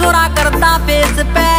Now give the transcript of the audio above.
छोरा करता फेस पे